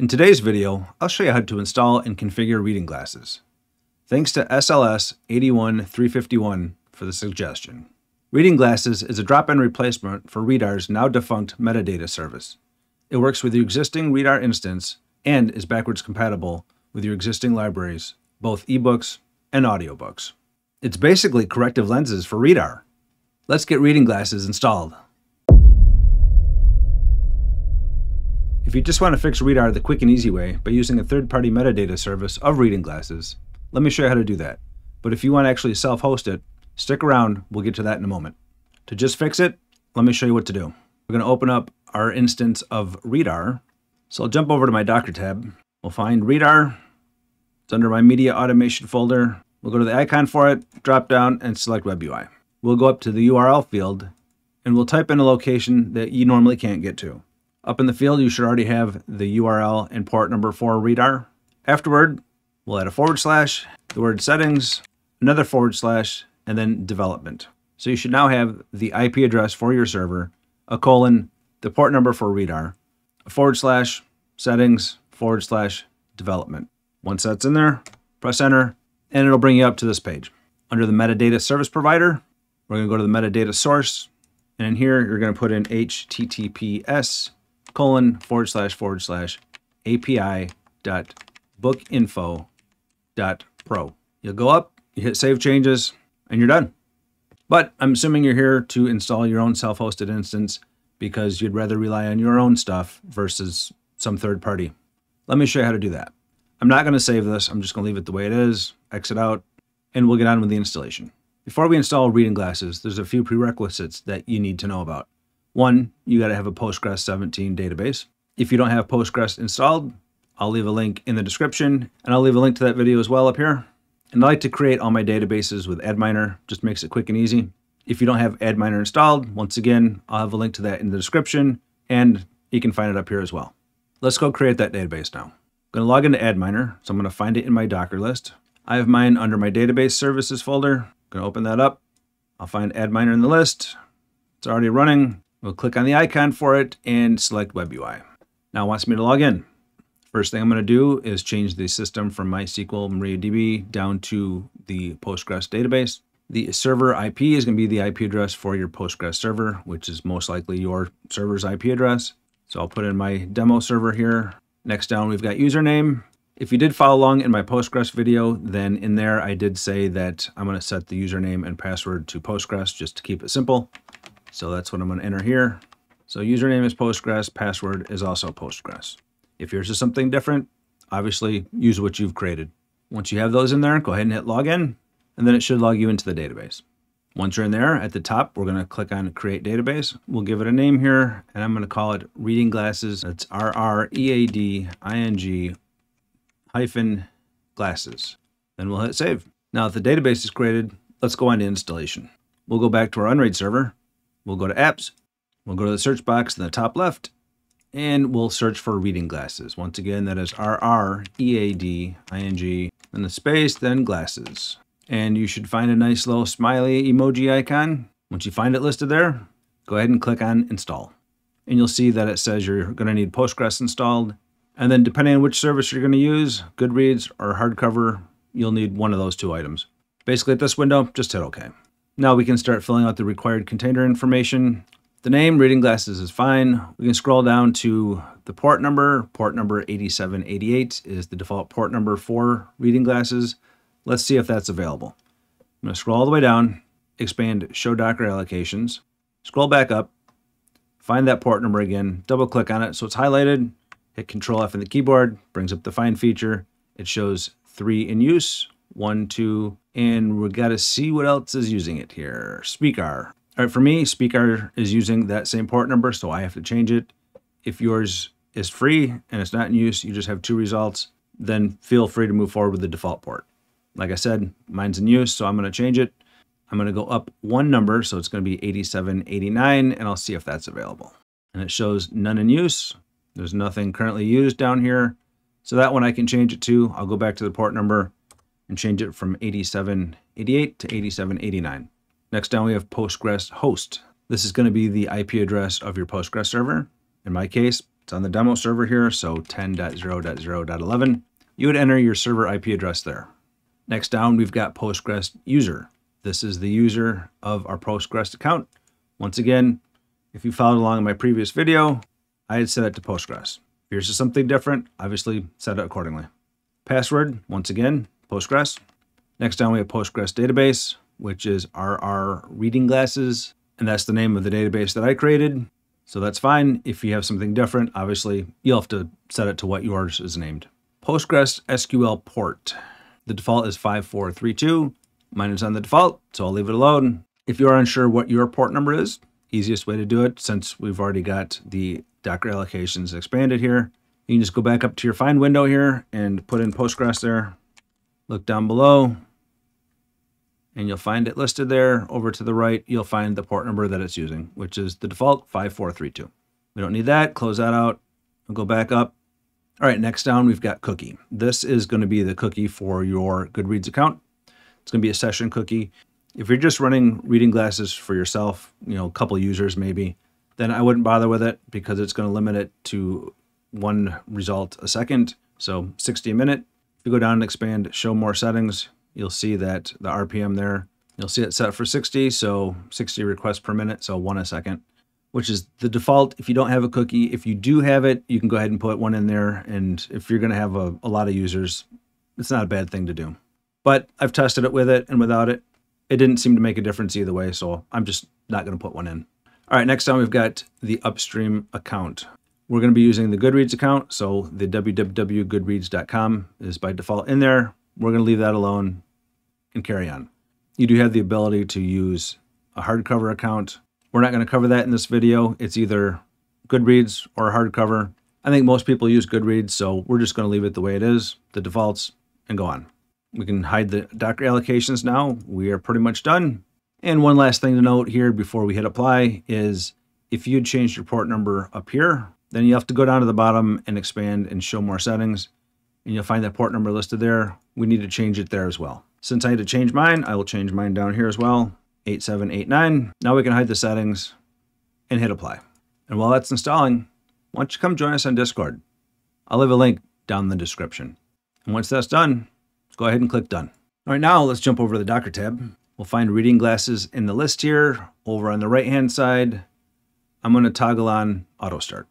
In today's video, I'll show you how to install and configure reading glasses. Thanks to SLS81351 for the suggestion. Reading glasses is a drop-in replacement for Readarr's now defunct metadata service. It works with your existing Readarr instance and is backwards compatible with your existing libraries, both ebooks and audiobooks. It's basically corrective lenses for Readarr. Let's get reading glasses installed. If you just want to fix Readarr the quick and easy way by using a third-party metadata service of reading glasses, let me show you how to do that. But if you want to actually self-host it, stick around, we'll get to that in a moment. To just fix it, let me show you what to do. We're going to open up our instance of Readarr. So I'll jump over to my Docker tab. We'll find Readarr. It's under my media automation folder. We'll go to the icon for it, drop down, and select Web UI. We'll go up to the URL field, and we'll type in a location that you normally can't get to. Up in the field, you should already have the URL and port number for Readarr. Afterward, we'll add a forward slash, the word settings, another forward slash, and then development. So you should now have the IP address for your server, a colon, the port number for Readarr, a forward slash, settings, forward slash, development. Once that's in there, press enter, and it'll bring you up to this page. Under the metadata service provider, we're going to go to the metadata source, and in here, you're going to put in HTTPS colon forward slash forward slash API dot bookinfo dot pro. You'll go up, you hit save changes, and you're done. But I'm assuming you're here to install your own self-hosted instance because you'd rather rely on your own stuff versus some third party. Let me show you how to do that. I'm not going to save this. I'm just going to leave it the way it is, exit out, and we'll get on with the installation. Before we install reading glasses, there's a few prerequisites that you need to know about. One, you got to have a Postgres 17 database. If you don't have Postgres installed, I'll leave a link in the description, and I'll leave a link to that video as well up here. And I like to create all my databases with Adminer, just makes it quick and easy. If you don't have Adminer installed, once again, I'll have a link to that in the description, and you can find it up here as well. Let's go create that database now. I'm going to log into Adminer, so I'm going to find it in my Docker list. I have mine under my database services folder. I'm going to open that up. I'll find Adminer in the list. It's already running. We'll click on the icon for it and select Web UI. Now it wants me to log in. First thing I'm going to do is change the system from MySQL MariaDB down to the Postgres database. The server IP is going to be the IP address for your Postgres server, which is most likely your server's IP address. So I'll put in my demo server here. Next down, we've got username. If you did follow along in my Postgres video, then in there I did say that I'm going to set the username and password to Postgres just to keep it simple. So that's what I'm going to enter here. So username is Postgres, password is also Postgres. If yours is something different, obviously use what you've created. Once you have those in there, go ahead and hit login, and then it should log you into the database. Once you're in there, at the top, we're going to click on Create Database. We'll give it a name here, and I'm going to call it Reading Glasses. It's R-R-E-A-D-I-N-G hyphen glasses. Then we'll hit Save. Now, if the database is created, let's go on to installation. We'll go back to our Unraid server, We'll go to apps. We'll go to the search box in the top left and we'll search for reading glasses. Once again, that is R-R-E-A-D-I-N-G, then the space, then glasses. And you should find a nice little smiley emoji icon. Once you find it listed there, go ahead and click on install. And you'll see that it says you're going to need Postgres installed. And then depending on which service you're going to use, Goodreads or hardcover, you'll need one of those two items. Basically at this window, just hit OK. Now we can start filling out the required container information. The name, reading glasses is fine. We can scroll down to the port number. Port number 8788 is the default port number for reading glasses. Let's see if that's available. I'm to scroll all the way down, expand Show Docker Allocations, scroll back up, find that port number again, double click on it so it's highlighted, hit Control F in the keyboard, brings up the Find feature. It shows three in use, one, two, and we got to see what else is using it here. Speaker. All right, for me, Speaker is using that same port number, so I have to change it. If yours is free and it's not in use, you just have two results, then feel free to move forward with the default port. Like I said, mine's in use, so I'm going to change it. I'm going to go up one number, so it's going to be 8789, and I'll see if that's available. And it shows none in use. There's nothing currently used down here. So that one I can change it to. I'll go back to the port number and change it from 8788 to 8789. Next down we have Postgres host. This is going to be the IP address of your Postgres server. In my case, It's on the demo server here, so 10.0.0.11. You would enter your server IP address there. Next down, we've got Postgres user. This is the user of our Postgres account. Once again, if you followed along in my previous video, I had set it to Postgres. If yours is something different, obviously set it accordingly. Password, once again, Postgres. Next down, we have Postgres database, which is RR reading glasses, and that's the name of the database that I created. So that's fine. If you have something different, obviously you'll have to set it to what yours is named. Postgres SQL port. The default is 5432. Mine is on the default, so I'll leave it alone. If you are unsure what your port number is, easiest way to do it, since we've already got the Docker allocations expanded here, you can just go back up to your find window here and put in Postgres there. Look down below, and you'll find it listed there. Over to the right, you'll find the port number that it's using, which is the default 5432. We don't need that. Close that out. We'll go back up. All right, next down, we've got cookie. This is going to be the cookie for your Goodreads account. It's going to be a session cookie. If you're just running reading glasses for yourself, you know, a couple users maybe, then I wouldn't bother with it because it's going to limit it to one result a second. So 60 a minute. If you go down and expand show more settings, you'll see that the RPM there, you'll see it set for 60. So 60 requests per minute. So one a second, which is the default. If you don't have a cookie, if you do have it, you can go ahead and put one in there. And if you're going to have a, a lot of users, it's not a bad thing to do. But I've tested it with it and without it. It didn't seem to make a difference either way, so I'm just not going to put one in. All right, next time we've got the upstream account. We're going to be using the Goodreads account, so the www.goodreads.com is by default in there. We're going to leave that alone and carry on. You do have the ability to use a hardcover account. We're not going to cover that in this video. It's either Goodreads or hardcover. I think most people use Goodreads, so we're just going to leave it the way it is, the defaults, and go on. We can hide the Docker allocations now. We are pretty much done. And one last thing to note here before we hit apply is if you'd changed your port number up here, then you have to go down to the bottom and expand and show more settings. And you'll find that port number listed there. We need to change it there as well. Since I had to change mine, I will change mine down here as well. 8789. Now we can hide the settings and hit apply. And while that's installing, why don't you come join us on Discord? I'll leave a link down in the description. And once that's done, go ahead and click done. All right, now let's jump over to the Docker tab. We'll find reading glasses in the list here. Over on the right-hand side, I'm gonna toggle on auto start.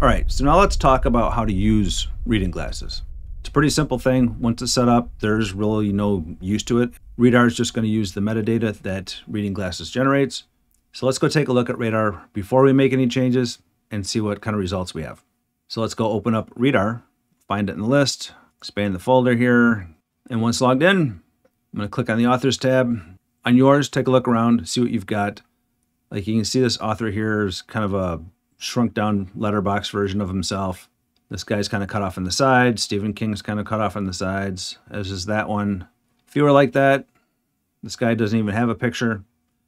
All right, so now let's talk about how to use reading glasses. It's a pretty simple thing. Once it's set up, there's really no use to it. Radar is just gonna use the metadata that reading glasses generates. So let's go take a look at Radar before we make any changes and see what kind of results we have. So let's go open up Radar find it in the list, expand the folder here. And once logged in, I'm going to click on the authors tab. On yours, take a look around, see what you've got. Like you can see this author here is kind of a shrunk down letterbox version of himself. This guy's kind of cut off on the sides. Stephen King's kind of cut off on the sides, as is that one. If you were like that, this guy doesn't even have a picture,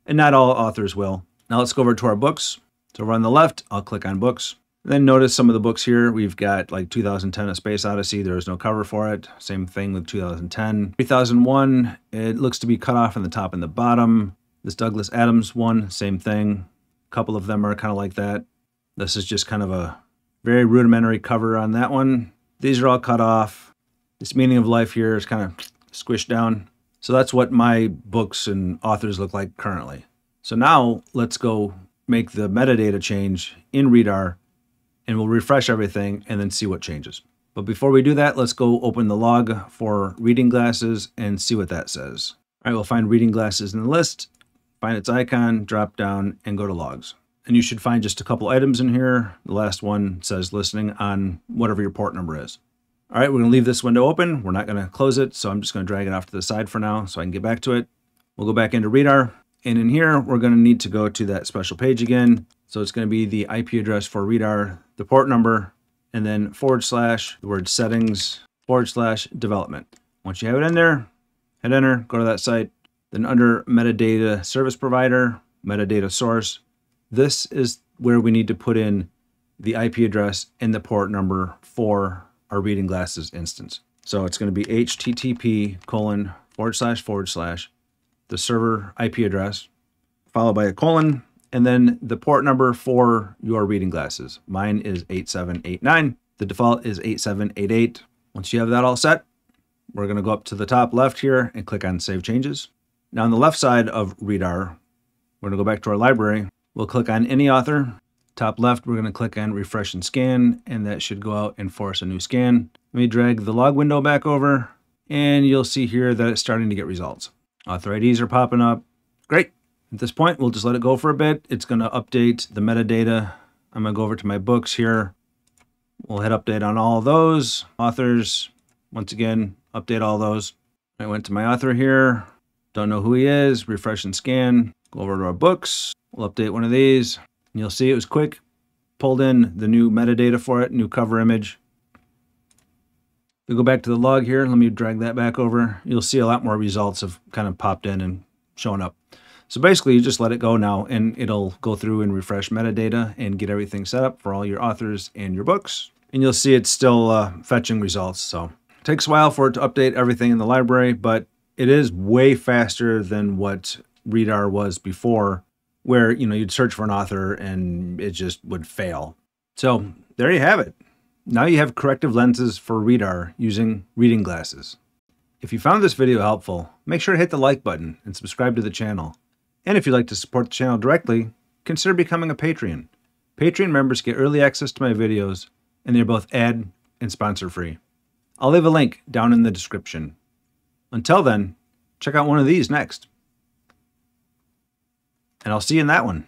and not all authors will. Now let's go over to our books. So over on the left, I'll click on books. And Then notice some of the books here. We've got like 2010 A Space Odyssey. There is no cover for it. Same thing with 2010. 3001, it looks to be cut off in the top and the bottom. This Douglas Adams one, same thing. A couple of them are kind of like that. This is just kind of a very rudimentary cover on that one. These are all cut off. This Meaning of Life here is kind of squished down. So that's what my books and authors look like currently. So now let's go make the metadata change in Readarr and we'll refresh everything and then see what changes. But before we do that, let's go open the log for reading glasses and see what that says. All right, we'll find reading glasses in the list, find its icon, drop down, and go to logs. And you should find just a couple items in here. The last one says listening on whatever your port number is. All right, we're gonna leave this window open. We're not gonna close it, so I'm just gonna drag it off to the side for now so I can get back to it. We'll go back into Readarr, and in here, we're gonna need to go to that special page again. So it's gonna be the IP address for Readarr the port number, and then forward slash the word settings forward slash development. Once you have it in there, hit enter, go to that site. Then under metadata service provider, metadata source, this is where we need to put in the IP address and the port number for our reading glasses instance. So it's going to be http colon forward slash forward slash the server IP address followed by a colon and then the port number for your reading glasses. Mine is 8789. The default is 8788. Once you have that all set, we're going to go up to the top left here and click on Save Changes. Now on the left side of Readarr, we're going to go back to our library. We'll click on any author. Top left, we're going to click on Refresh and Scan, and that should go out and force a new scan. Let me drag the log window back over, and you'll see here that it's starting to get results. Author IDs are popping up. Great. At this point, we'll just let it go for a bit. It's going to update the metadata. I'm going to go over to my books here. We'll hit update on all those. Authors, once again, update all those. I went to my author here. Don't know who he is. Refresh and scan. Go over to our books. We'll update one of these. And you'll see it was quick. Pulled in the new metadata for it, new cover image. We go back to the log here. Let me drag that back over. You'll see a lot more results have kind of popped in and shown up. So basically, you just let it go now, and it'll go through and refresh metadata and get everything set up for all your authors and your books. And you'll see it's still uh, fetching results. So it takes a while for it to update everything in the library, but it is way faster than what Readarr was before, where you know you'd search for an author and it just would fail. So there you have it. Now you have corrective lenses for Readarr using reading glasses. If you found this video helpful, make sure to hit the like button and subscribe to the channel. And if you'd like to support the channel directly, consider becoming a Patreon. Patreon members get early access to my videos, and they're both ad and sponsor free. I'll leave a link down in the description. Until then, check out one of these next. And I'll see you in that one.